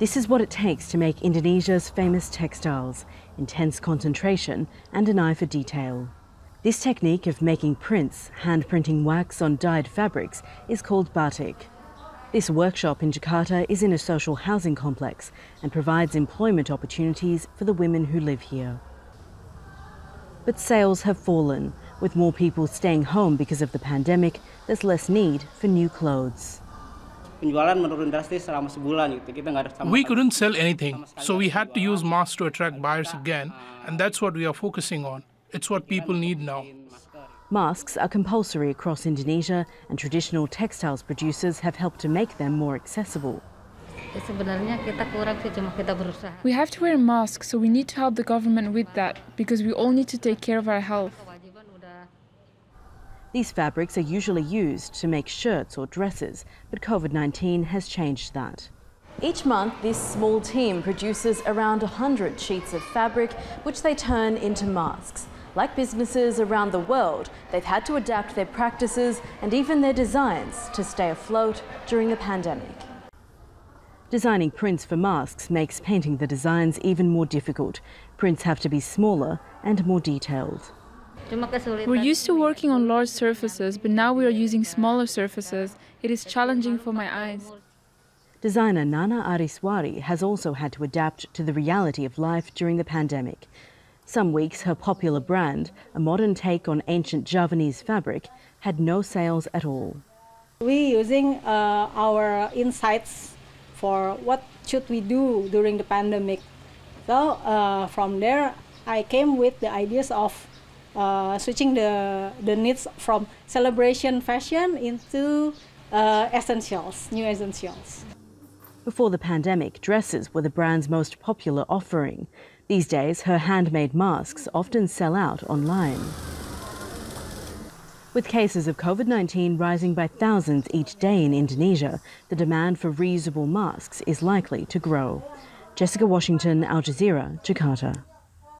This is what it takes to make Indonesia's famous textiles intense concentration and an eye for detail. This technique of making prints, hand printing wax on dyed fabrics, is called batik. This workshop in Jakarta is in a social housing complex and provides employment opportunities for the women who live here. But sales have fallen. With more people staying home because of the pandemic, there's less need for new clothes. Penjualan menurun drastis selama sebulan gitu. Kita nggak ada sama We couldn't sell anything, so we had to use masks to attract buyers again, ah. and that's what we are focusing on. It's what people need now. Masks are compulsory across Indonesia, and traditional textiles producers have helped to make them more accessible. Ya, sebenarnya kita kurang sih cuma kita berusaha. We have to wear masks, so we need to help the government with that because we all need to take care of our health. These fabrics are usually used to make shirts or dresses, but COVID 19 has changed that. Each month, this small team produces around 100 sheets of fabric, which they turn into masks. Like businesses around the world, they've had to adapt their practices and even their designs to stay afloat during the pandemic. Designing prints for masks makes painting the designs even more difficult. Prints have to be smaller and more detailed. Cuma kesulitan. We're used to working on large surfaces, but now we are using smaller surfaces. It is challenging for my eyes. Designer Nana Ariswari has also had to adapt to the reality of life during the pandemic. Some weeks, her popular brand, a modern take on ancient Javanese fabric, had no sales at all. We using uh, our insights for what should we do during the pandemic. So uh, from there, I came with the ideas of uh, switching the the needs from celebration fashion into uh, essentials, new essentials. Before the pandemic, dresses were the brand's most popular offering. These days, her handmade masks often sell out online. With cases of COVID 19 rising by thousands each day in Indonesia, the demand for reusable masks is likely to grow. Jessica Washington, Al Jazeera, Jakarta.